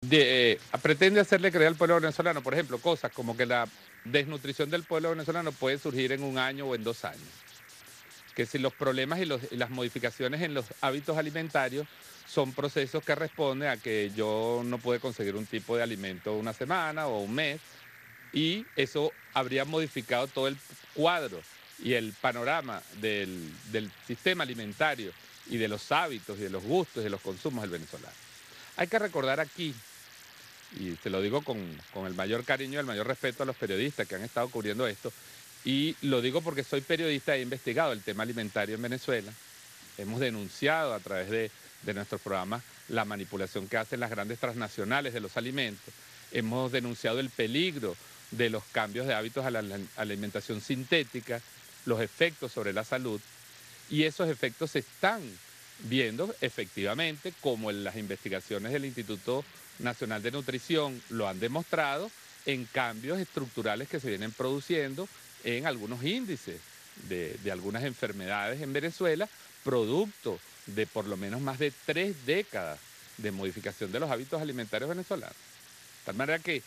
de, eh, pretende hacerle creer al pueblo venezolano, por ejemplo, cosas como que la desnutrición del pueblo venezolano puede surgir en un año o en dos años. Que si los problemas y, las modificaciones en los hábitos alimentarios son procesos que responden a que yo no puedo conseguir un tipo de alimento una semana o un mes y eso habría modificado todo el cuadro y el panorama del, del sistema alimentario y de los hábitos y de los gustos y de los consumos del venezolano. Hay que recordar aquí y se lo digo con, el mayor cariño y el mayor respeto a los periodistas que han estado cubriendo esto, y lo digo porque soy periodista e he investigado el tema alimentario en Venezuela. Hemos denunciado a través de, de nuestros programas la manipulación que hacen las grandes transnacionales de los alimentos. Hemos denunciado el peligro de los cambios de hábitos a la alimentación sintética, los efectos sobre la salud, y esos efectos están viendo efectivamente, como en las investigaciones del Instituto Nacional de Nutrición lo han demostrado, en cambios estructurales que se vienen produciendo en algunos índices de, algunas enfermedades en Venezuela, producto de por lo menos más de tres décadas de modificación de los hábitos alimentarios venezolanos. De tal manera que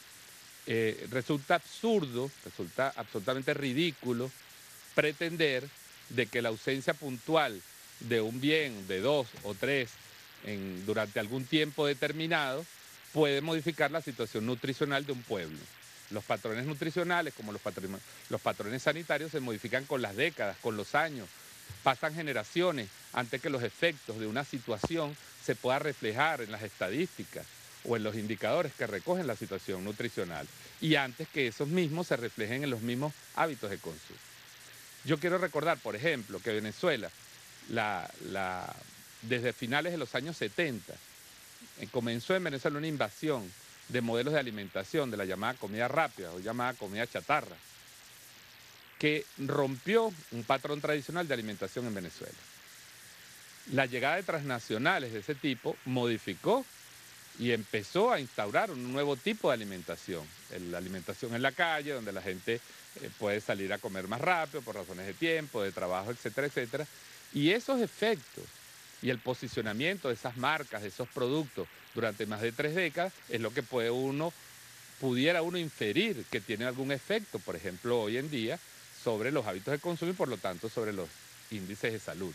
eh, resulta absurdo, resulta absolutamente ridículo pretender de que la ausencia puntual de un bien, de dos o tres, durante algún tiempo determinado, puede modificar la situación nutricional de un pueblo. Los patrones nutricionales, como los, los patrones sanitarios, se modifican con las décadas, con los años. Pasan generaciones antes que los efectos de una situación se pueda reflejar en las estadísticas o en los indicadores que recogen la situación nutricional y antes que esos mismos se reflejen en los mismos hábitos de consumo. Yo quiero recordar, por ejemplo, que Venezuela, desde finales de los años 70, eh, comenzó en Venezuela una invasión de modelos de alimentación, de la llamada comida rápida o llamada comida chatarra, que rompió un patrón tradicional de alimentación en Venezuela. La llegada de transnacionales de ese tipo modificó y empezó a instaurar un nuevo tipo de alimentación, la alimentación en la calle, donde la gente eh, puede salir a comer más rápido por razones de tiempo, de trabajo, etcétera, etcétera. Y esos efectos y el posicionamiento de esas marcas, de esos productos durante más de tres décadas es lo que puede uno, pudiera uno inferir que tiene algún efecto, por ejemplo, hoy en día, sobre los hábitos de consumo y por lo tanto sobre los índices de salud.